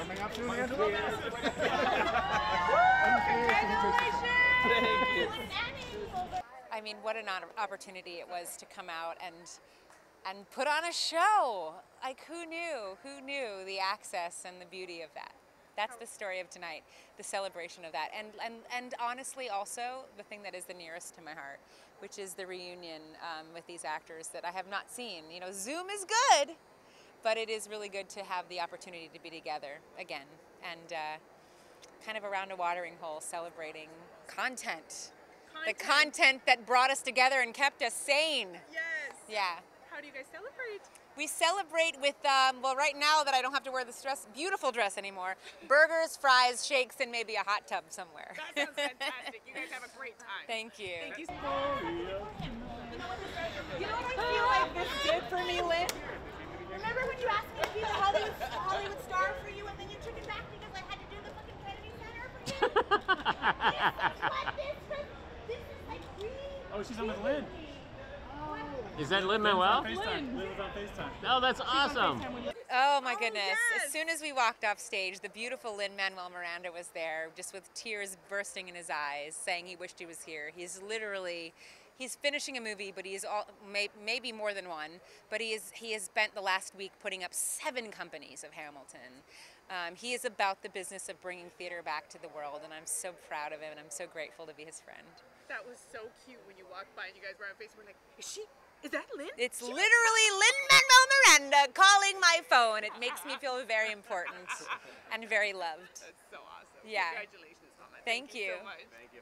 Coming up Angela. I mean, what an opportunity it was to come out and and put on a show. Like who knew? Who knew the access and the beauty of that? That's the story of tonight, the celebration of that. And and and honestly also the thing that is the nearest to my heart, which is the reunion um, with these actors that I have not seen. You know, Zoom is good, but it is really good to have the opportunity to be together again and uh, kind of around a watering hole celebrating content. The content that brought us together and kept us sane. Yes. Yeah. How do you guys celebrate? We celebrate with, um, well, right now that I don't have to wear this dress, beautiful dress anymore, burgers, fries, shakes, and maybe a hot tub somewhere. That sounds fantastic. you guys have a great time. Thank you. Thank you. You know what I feel like this did for me, Lin? Remember when you asked me to be the Hollywood, Hollywood star for you and then you took it back because I had to do the fucking Kennedy Center for you? this this. This is like really. Oh, she's on with Lin. Is that Lin Manuel? FaceTime. Lin was on FaceTime. Oh, that's awesome. Oh my oh, goodness. yes. As soon as we walked off stage, the beautiful Lin Manuel Miranda was there, just with tears bursting in his eyes, saying he wished he was here. He's literally. He's finishing a movie, but he's all may, maybe more than one. But he is he has spent the last week putting up seven companies of Hamilton. Um, he is about the business of bringing theater back to the world, and I'm so proud of him, and I'm so grateful to be his friend. That was so cute when you walked by and you guys were on Facebook. Like, is she? Is that Lin? It's literally Lin Manuel Miranda calling my phone. It makes me feel very important and very loved. That's so awesome. Yeah. Congratulations, Mama. Thank you. you. so much. Thank you.